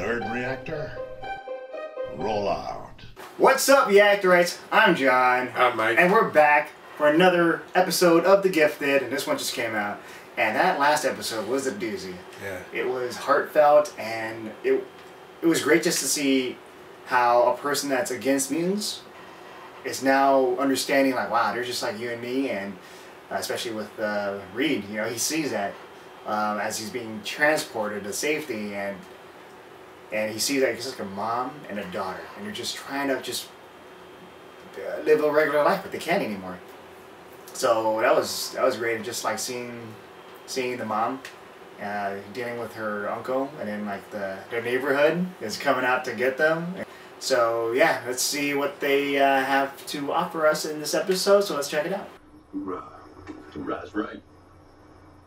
Nerd Reactor, roll out. What's up, Reactorites? I'm John. I'm Mike. And we're back for another episode of The Gifted, and this one just came out. And that last episode was a doozy. Yeah. It was heartfelt, and it it was great just to see how a person that's against mutants is now understanding, like, wow, they're just like you and me, and uh, especially with uh, Reed, you know, he sees that um, as he's being transported to safety, and and he sees like he's like a mom and a daughter, and they're just trying to just uh, live a regular life, but they can't anymore. So that was that was great, and just like seeing seeing the mom uh, dealing with her uncle, and then like the their neighborhood is coming out to get them. So yeah, let's see what they uh, have to offer us in this episode. So let's check it out. Hoorah. Hoorah's right.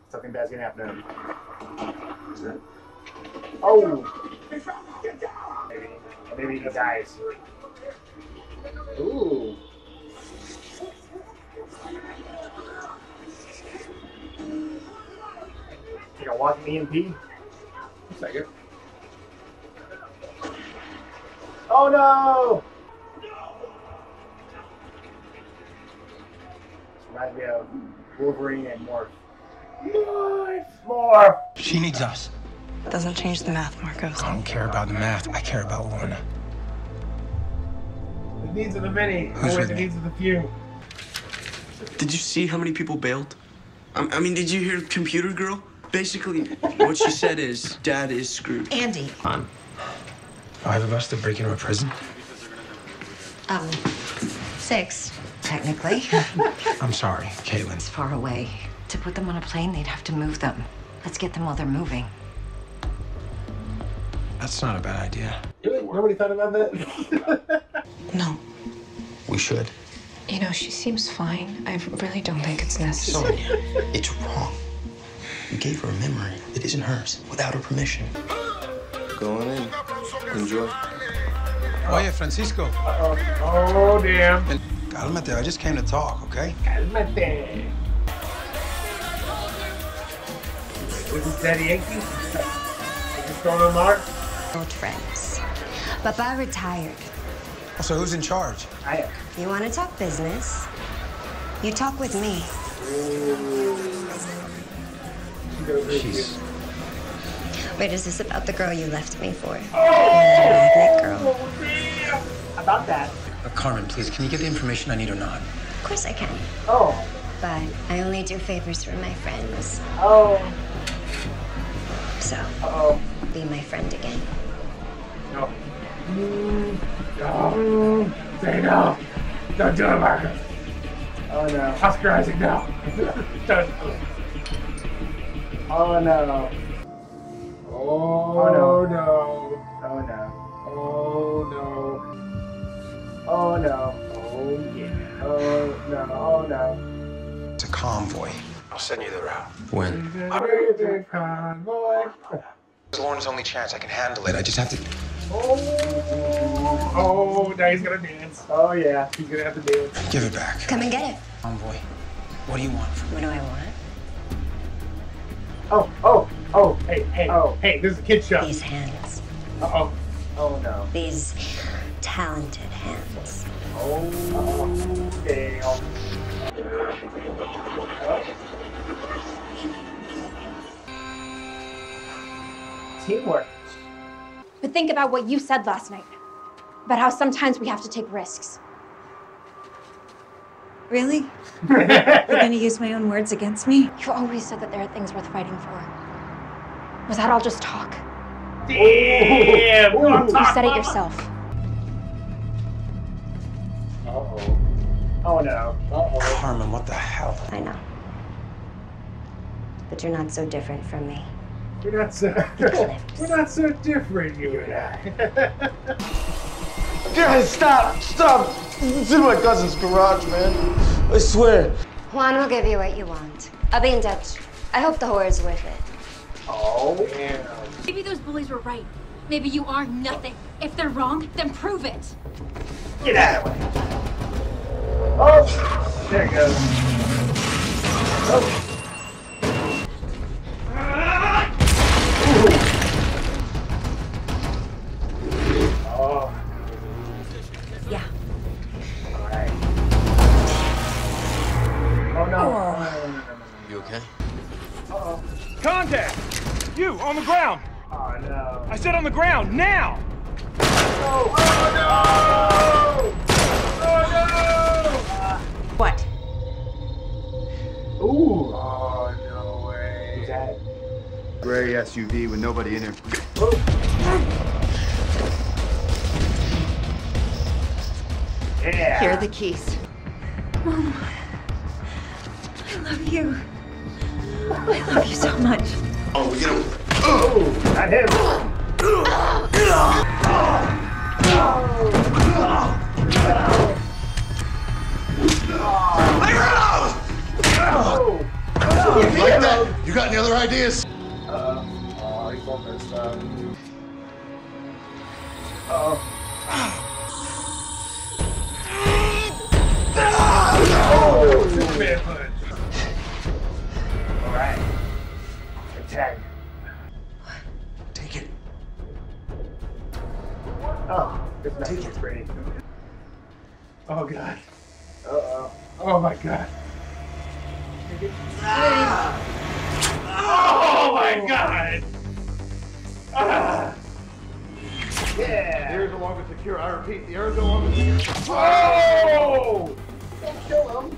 Something bad's gonna happen. Is that? Oh. Maybe, he dies. Ooh. Take a walking EMP. Second. Oh no! Reminds me of Wolverine and Morph. Morph! Morph! She needs us. Doesn't change the math, Marcos. I don't care about the math. I care about Lorna. The needs of the many Who's outweigh with the me? needs of the few. Did you see how many people bailed? I, I mean, did you hear Computer Girl? Basically, what she said is, Dad is screwed. Andy. Five of us to break into a prison? Um, six, technically. I'm sorry, Caitlin. it's far away. To put them on a plane, they'd have to move them. Let's get them while they're moving. That's not a bad idea. Really? Nobody thought about that? No. We should. You know, she seems fine. I really don't think it's necessary. Sonya, it's wrong. You gave her a memory that isn't hers without her permission. Go on in. Enjoy. Oye, Francisco. Uh oh. Oh, damn. Cálmate, I just came to talk, okay? Cálmate. This is Daddy Yankee. What's going on, Mark? Old friends. Papa retired. So who's in charge? I You want to talk business? You talk with me. She's. Wait, is this about the girl you left me for? The magnet girl. about that. Uh, Carmen, please, can you get the information I need or not? Of course I can. Oh. But I only do favors for my friends. Oh. So, Oh. be my friend again. No. No. Say no. Don't do it, Marcus. Oh no. Oscar Isaac, no. Don't. Oh no. Oh, no. no. Oh no. Oh, no. Oh no. Oh, yeah. Oh no. Oh no. It's a convoy. I'll send you the route. When? Baby convoy. It's Lorna's only chance. I can handle it. I just have to. Oh, oh, now he's gonna dance. Oh yeah. He's gonna have to dance. Give it back. Come and get it. Convoy. What do you want from What do I want? Oh, oh, oh, hey, hey, Oh. hey, this is a kid show. These hands. Uh oh. Oh no. These talented hands. Oh damn. Teamwork. But think about what you said last night about how sometimes we have to take risks. Really? You're gonna use my own words against me? You always said that there are things worth fighting for. Was that all just talk? Damn. Ooh. You said it yourself. Uh oh. Oh no. Uh oh. Carmen, what the hell? I know. But you're not so different from me. We're not so. We're not so different, you and I. Guys, stop! Stop! It's in my cousin's garage, man. I swear. Juan will give you what you want. I'll be in touch. I hope the horror is worth it. Oh. Damn. Maybe those bullies were right. Maybe you are nothing. If they're wrong, then prove it. Get out of the way. Oh. There it goes. Oh. On the ground! Oh no. I said on the ground, now! Oh, What? Ooh. Oh no way. Who's that? Gray SUV with nobody in it. Yeah. Here are the keys. Mom, I love you. I love you so much. Oh, we get him. Ooh, not him. Like that? You got any other ideas? Uh-oh. Oh, he's all messed up. Uh-oh. Oh, Superman punch. Attack. Take it. Oh, it's not Take it. Ready. Oh god. Uh-oh. Oh my god. Oh my god! Ah. Yeah! The air's no longer secure. I repeat, the air is no longer secure. Oh! Don't kill him.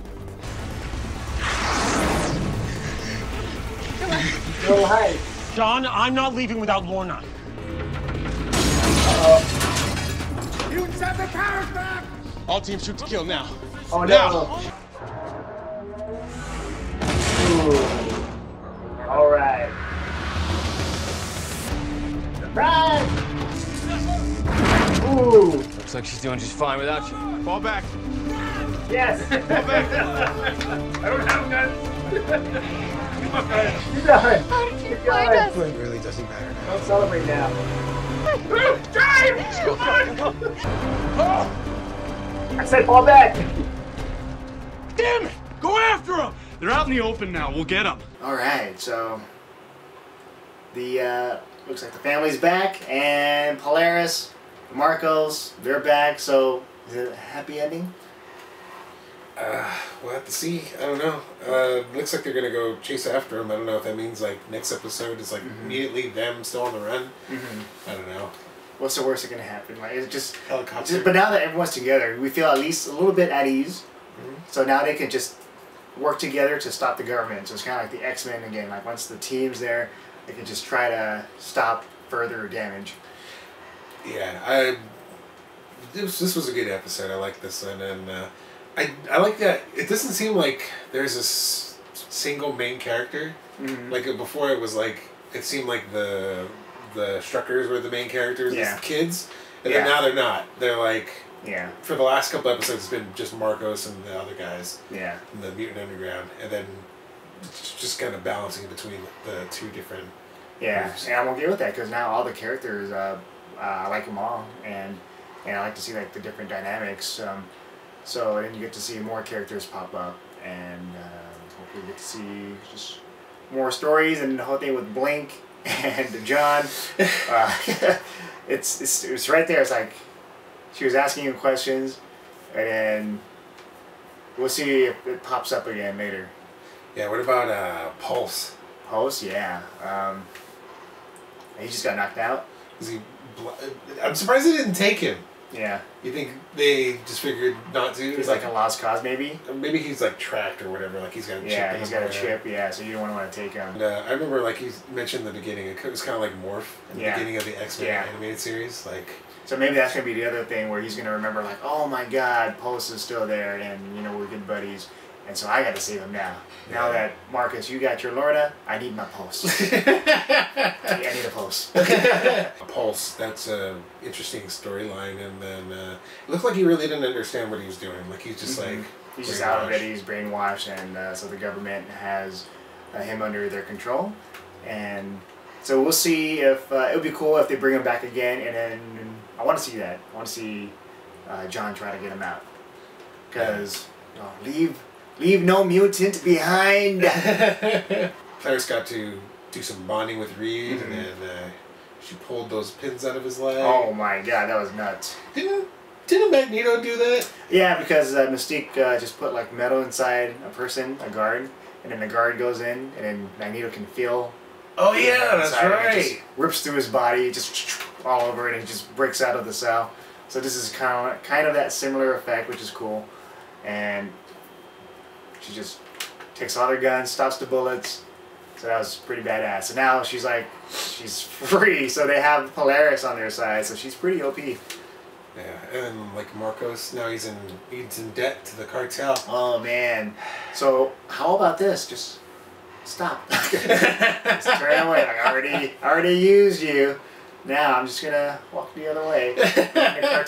Go hide. John, I'm not leaving without Lorna. You set the towers back! All teams shoot to kill now. Oh no. Now. Ooh. All right. Surprise! Ooh. Looks like she's doing just fine without you. Fall back. Yes. Fall back. I don't have guns. Keep going. How did you Keep find going. us? It really doesn't matter now. Don't celebrate now. I said fall back. Damn it! Go after them! They're out in the open now. We'll get them. All right, so the uh, looks like the family's back, and Polaris, Marcos, they're back. So is it a happy ending? Uh, we'll have to see. I don't know. Uh, looks like they're gonna go chase after him. I don't know if that means like next episode is like immediately them still on the run. Mm-hmm. I don't know. What's the worst that can happen? Like it's just, Helicopter. just- but now that everyone's together, we feel at least a little bit at ease. Mm-hmm. So now they can just work together to stop the government. So it's kind of like the X Men again. Like once the team's there, they can just try to stop further damage. Yeah, I. This, this was a good episode. I like this one, and uh, I I like that. It doesn't seem like there's a s- single main character. Mhm. Like uh, before, it was like it seemed like the the Struckers were the main characters, Yeah. as kids, and Yeah. then now they're not. They're like Yeah. for the last couple episodes, it's been just Marcos and the other guys. Yeah. in the Mutant Underground, and then just kind of balancing between the two different. Yeah, groups. and I'm okay with that because now all the characters, uh, uh, I like them all, and and I like to see like the different dynamics. Um, so and you get to see more characters pop up, and uh, hopefully you get to see just more stories and the whole thing with Blink and John. Uh, it's, it's it's right there. It's like she was asking you questions, and then we'll see if it pops up again later. Yeah. What about uh, Pulse? Pulse, yeah. Um, he just got knocked out. Is he? Bl- I'm surprised they didn't take him. Yeah. You think they just figured not to? He's like a lost cause, maybe. Maybe he's like tracked or whatever. Like he's got a chip. Yeah, he's got a chip. Yeah, so you don't want to take him. And, uh, I remember, like you mentioned in the beginning, it was kind of like Morph in the Yeah. beginning of the X Men Yeah. animated series. Like, So maybe that's gonna be the other thing where he's gonna remember, like, oh my God, Pulse is still there, and you know we're good buddies, and so I got to save him now. Now that Marcus, you got your Lorna, I need my Pulse. I need a Pulse. A pulse. That's a interesting storyline, and then uh, it looked like he really didn't understand what he was doing. Like he's just Mhm. like He's just out of it. He's brainwashed, and uh, so the government has uh, him under their control. And so we'll see if uh, it would be cool if they bring him back again. And then I want to see that. I want to see uh, John try to get him out. Because leave leave no mutant behind. Clarice got to do some bonding with Reed, Mhm. and then uh, she pulled those pins out of his leg. oh my god, that was nuts. Didn't didn't Magneto do that? Yeah, because uh, Mystique uh, just put like metal inside a person, a guard, and then the guard goes in, and then Magneto can feel Oh, yeah, that's inside, and it just right. rips through his body, just all over it, and just breaks out of the cell. So this is kind of kind of that similar effect, which is cool. And she just takes all her guns, stops the bullets. So that was pretty badass. And now she's like, she's free. So they have Polaris on their side. So she's pretty OP. Yeah, and like Marcos, now he's in he's in debt to the cartel. Oh man. So how about this? Just stop. just turn away. I already I already used you. Now I'm just gonna walk the other way.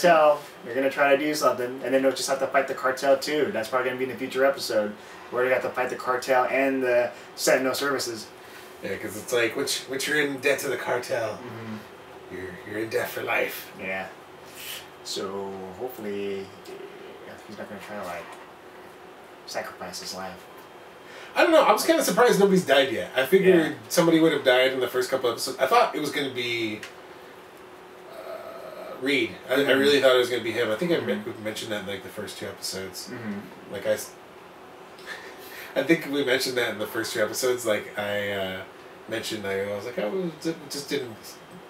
the cartel, they're gonna try to do something, and then they'll just have to fight the cartel too. That's probably gonna be in a future episode where they have to fight the cartel and the Sentinel services. Yeah, because it's like which which you're in debt to the cartel, mm-hmm. you're you're in debt for life. Yeah. So hopefully he's not gonna try to like sacrifice his life. I don't know. I was kind of surprised nobody's died yet. I figured Yeah. somebody would have died in the first couple episodes. I thought it was going to be Reed. I, I Mhm. really thought it was going to be him. I think I men- mentioned that in like the first two episodes. Mhm. Like I think we mentioned that in the first two episodes. Like I uh, mentioned, I was like, I was, just didn't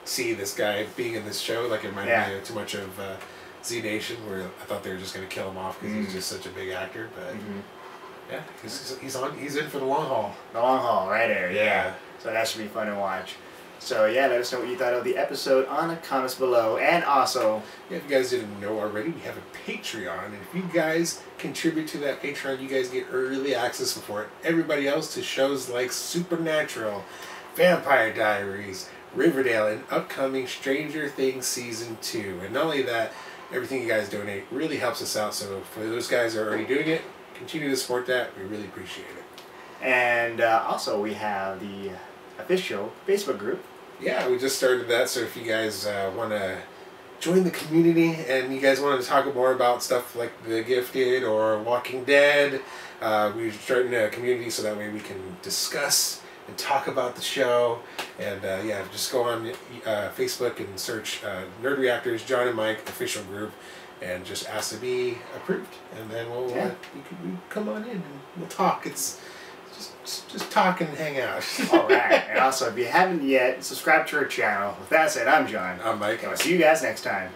see this guy being in this show. Like it reminded Yeah. me too much of uh, Z Nation, where I thought they were just going to kill him off because he's Mhm. just such a big actor. But Mhm. yeah, he's, he's on. He's in for the long haul. The long haul, right there. Yeah. Yeah. So that should be fun to watch. So yeah, let us know what you thought of the episode on the comments below, and also Yeah, if you guys didn't know already, we have a Patreon, and if you guys contribute to that Patreon, you guys get early access before everybody else to shows like Supernatural, Vampire Diaries, Riverdale, and upcoming Stranger Things season two. And not only that, everything you guys donate really helps us out. So for those guys that are already doing it, continue to support that. We really appreciate it. and uh, also we have the official Facebook group. Yeah, we just started that. So if you guys uh, want to join the community and you guys want to talk more about stuff like The Gifted or Walking Dead, uh, we're starting a community so that way we can discuss and talk about the show. And uh, yeah, just go on uh, Facebook and search uh, Nerd Reactors John and Mike official group and just ask to be approved. And then we'll Yeah. uh, you can you come on in and we'll talk. It's just, just talk and hang out. All right. and also, if you haven't yet, subscribe to our channel. With that said, I'm John. I'm Mike. And we'll see you guys next time.